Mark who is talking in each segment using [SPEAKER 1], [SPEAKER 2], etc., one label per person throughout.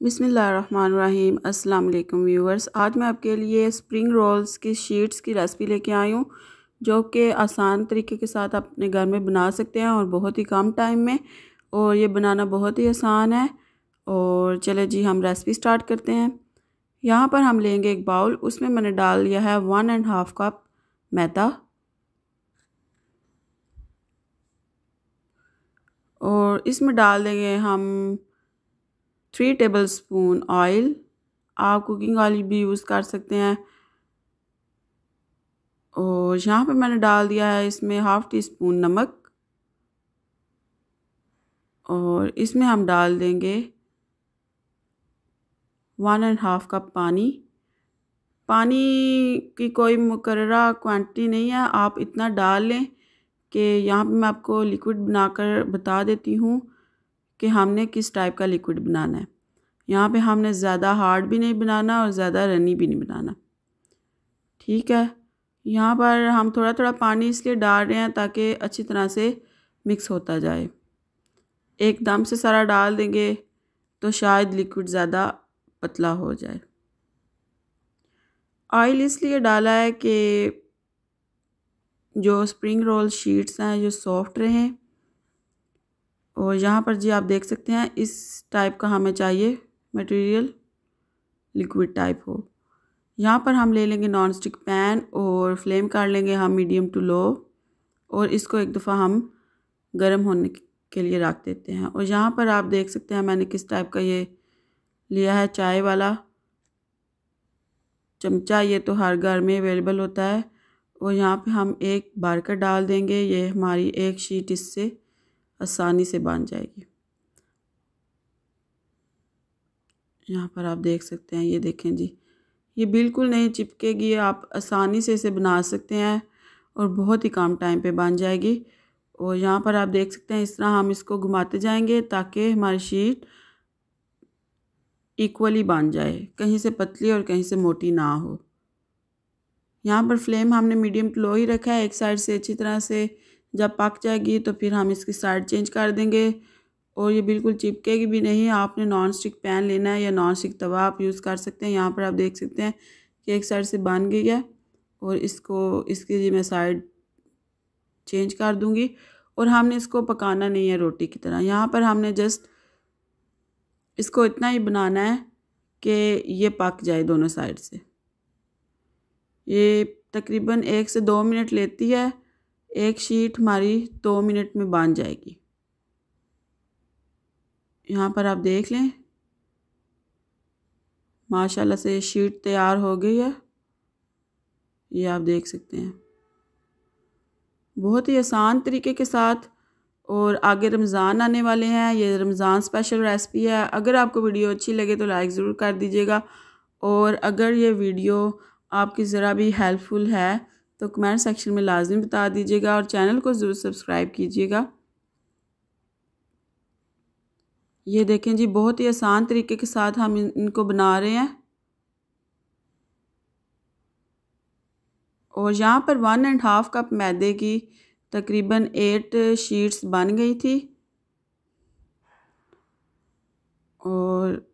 [SPEAKER 1] बिसमीम अस्सलाम वालेकुम व्यूअर्स। आज मैं आपके लिए स्प्रिंग रोल्स की शीट्स की रेसिपी लेके आई हूँ, जो कि आसान तरीके के साथ अपने घर में बना सकते हैं और बहुत ही कम टाइम में। और ये बनाना बहुत ही आसान है। और चले जी, हम रेसिपी स्टार्ट करते हैं। यहाँ पर हम लेंगे एक बाउल। उसमें मैंने डाल लिया है वन एंड हाफ़ कप मैदा। और इसमें डाल देंगे हम थ्री टेबल स्पून ऑयल आप कुकिंग ऑयल भी यूज़ कर सकते हैं। और यहाँ पे मैंने डाल दिया है इसमें हाफ़ टी स्पून नमक। और इसमें हम डाल देंगे वन एंड हाफ़ कप पानी। पानी की कोई मुकर्रा क्वांटिटी नहीं है। आप इतना डाल लें कि यहाँ पे मैं आपको लिक्विड बनाकर बता देती हूँ। कि हमने किस टाइप का लिक्विड बनाना है। यहाँ पे हमने ज़्यादा हार्ड भी नहीं बनाना और ज़्यादा रनी भी नहीं बनाना। ठीक है? यहाँ पर हम थोड़ा थोड़ा पानी इसलिए डाल रहे हैं ताकि अच्छी तरह से मिक्स होता जाए। एकदम से सारा डाल देंगे तो शायद लिक्विड ज़्यादा पतला हो जाए। ऑयल इसलिए डाला है कि जो स्प्रिंग रोल शीट्स हैं, जो सॉफ्ट रहें और यहाँ पर जी आप देख सकते हैं, इस टाइप का हमें चाहिए मटेरियल लिक्विड टाइप हो। यहाँ पर हम ले लेंगे नॉन स्टिक पैन और फ्लेम कर लेंगे हम मीडियम टू लो और इसको एक दफ़ा हम गर्म होने के लिए रख देते हैं। और यहाँ पर आप देख सकते हैं मैंने किस टाइप का ये लिया है, चाय वाला चमचा, ये तो हर घर में अवेलेबल होता है। और यहाँ पे हम एक बारकर डाल देंगे, ये हमारी एक शीट इससे। आसानी से बन जाएगी। यहाँ पर आप देख सकते हैं, ये देखें जी। ये बिल्कुल नहीं चिपकेगी आप आसानी से इसे बना सकते हैं और बहुत ही कम टाइम पे बन जाएगी। और यहाँ पर आप देख सकते हैं, इस तरह हम इसको घुमाते जाएँगे ताकि हमारी शीट इक्वली बन जाए, कहीं से पतली और कहीं से मोटी ना हो। यहाँ पर फ्लेम हमने मीडियम टू लो ही रखा है, एक साइड से अच्छी तरह से जब पक जाएगी तो फिर हम इसकी साइड चेंज कर देंगे। और ये बिल्कुल चिपकेगी भी नहीं। आपने नॉन स्टिक पैन लेना है या नॉन स्टिक तवा आप यूज़ कर सकते हैं। यहाँ पर आप देख सकते हैं कि एक साइड से बन गई है और इसको, इसकी जी मैं साइड चेंज कर दूँगी। और हमने इसको पकाना नहीं है रोटी की तरह। यहाँ पर हमने जस्ट इसको इतना ही बनाना है कि ये पक जाए दोनों साइड से। ये तकरीबन एक से दो मिनट लेती है। एक शीट हमारी दो मिनट में बन जाएगी। यहाँ पर आप देख लें। माशाल्लाह से शीट तैयार हो गई है। ये आप देख सकते हैं। बहुत ही आसान तरीके के साथ और आगे रमज़ान आने वाले हैं। ये रमज़ान स्पेशल रेसिपी है। अगर आपको वीडियो अच्छी लगे तो लाइक ज़रूर कर दीजिएगा। और अगर ये वीडियो आपकी ज़रा भी हेल्पफुल है तो कमेंट सेक्शन में लाजमी बता दीजिएगा और चैनल को ज़रूर सब्सक्राइब कीजिएगा। ये देखें जी, बहुत ही आसान तरीके के साथ हम इनको बना रहे हैं। और यहाँ पर वन एंड हाफ़ कप मैदे की तकरीबन एट शीट्स बन गई थी। और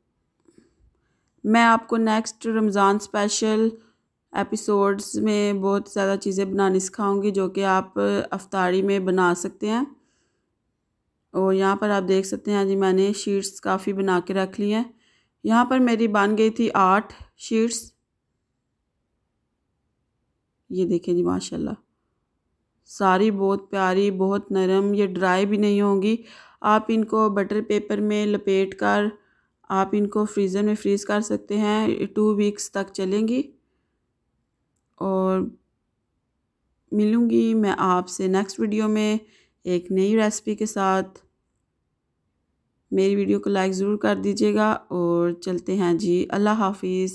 [SPEAKER 1] मैं आपको नेक्स्ट रमज़ान स्पेशल एपिसोड्स में बहुत ज़्यादा चीज़ें बनानी सिखाऊँगी जो कि आप अफ्तारी में बना सकते हैं। और यहाँ पर आप देख सकते हैं जी, मैंने शीट्स काफ़ी बना के रख ली हैं। यहाँ पर मेरी बन गई थी आठ शीट्स ये देखें जी, माशाल्लाह। सारी बहुत प्यारी, बहुत नरम, ये ड्राई भी नहीं होंगी। आप इनको बटर पेपर में लपेट कर, आप इनको फ्रीज़र में फ्रीज़ कर सकते हैं। टू वीक्स तक चलेंगी। और मिलूँगी मैं आपसे नेक्स्ट वीडियो में एक नई रेसिपी के साथ। मेरी वीडियो को लाइक ज़रूर कर दीजिएगा और चलते हैं जी। अल्लाह हाफिज़।